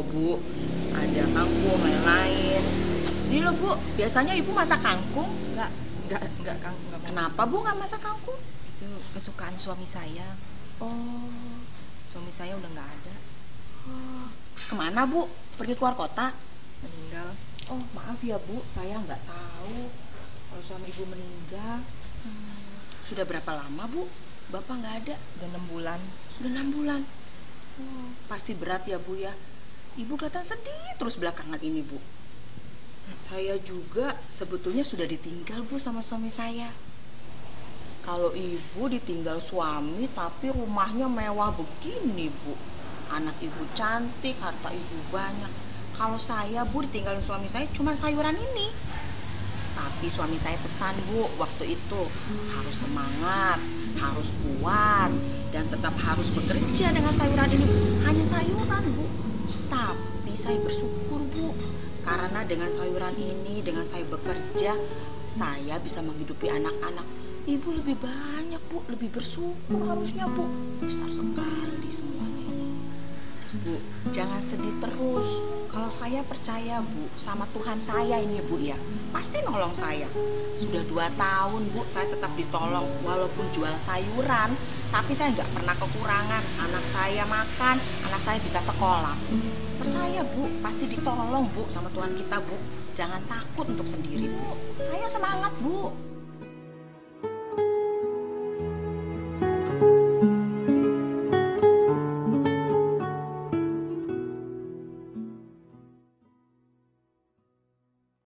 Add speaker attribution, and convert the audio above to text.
Speaker 1: Bu. Ada kangkung, lain-lain. Ini loh, Bu. Biasanya Ibu masak kangkung.
Speaker 2: Enggak, enggak, enggak, Kang. Enggak mau.
Speaker 1: Kenapa, Bu, nggak masak kangkung?
Speaker 2: Itu kesukaan suami saya.
Speaker 1: Oh,
Speaker 2: Suami saya udah nggak ada.
Speaker 1: oh. Ke mana, Bu? Pergi keluar kota?
Speaker 2: Meninggal.
Speaker 1: Oh, maaf ya, Bu. Saya nggak tahu kalau suami Ibu meninggal. Hmm, Sudah berapa lama, Bu? Bapak nggak ada?
Speaker 2: Udah enam bulan.
Speaker 1: Sudah enam bulan. Oh, pasti berat ya, Bu, ya. Ibu kelihatan sedih terus belakangan ini, Bu. Saya juga sebetulnya sudah ditinggal, Bu, sama suami saya. Kalau ibu ditinggal suami tapi rumahnya mewah begini, Bu. Anak ibu cantik, harta ibu banyak. Kalau saya, Bu, ditinggalin suami saya cuma sayuran ini. Tapi suami saya pesan, Bu, waktu itu harus semangat, harus kuat, dan tetap harus bekerja dengan sayuran ini. Hanya. Tapi saya bersyukur, Bu. Karena dengan sayuran ini, dengan saya bekerja, saya bisa menghidupi anak-anak. Ibu lebih banyak, Bu. Lebih bersyukur harusnya, Bu. Besar sekali semuanya. Bu, jangan sedih terus. Kalau saya percaya, Bu, sama Tuhan saya ini, Bu, ya. Pasti nolong saya. Sudah dua tahun, Bu, saya tetap ditolong. Walaupun jual sayuran, tapi saya nggak pernah kekurangan. Anak saya makan, anak saya bisa sekolah. Percaya, Bu, pasti ditolong, Bu, sama Tuhan kita, Bu. Jangan takut untuk sendiri, Bu. Ayo semangat, Bu.